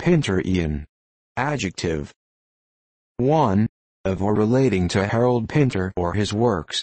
Pinterian. Adjective. 1. Of or relating to Harold Pinter or his works.